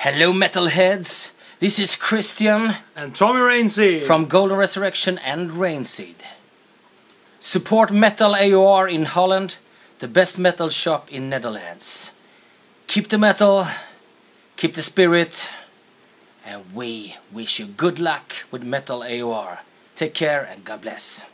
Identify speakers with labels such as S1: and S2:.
S1: Hello, metalheads. This is Christian
S2: And Tommy ReinXeed.
S1: from Golden Resurrection and ReinXeed. Support Metal AOR in Holland, the best metal shop in Netherlands. Keep the metal, keep the spirit, and we wish you good luck with Metal AOR. Take care and God bless.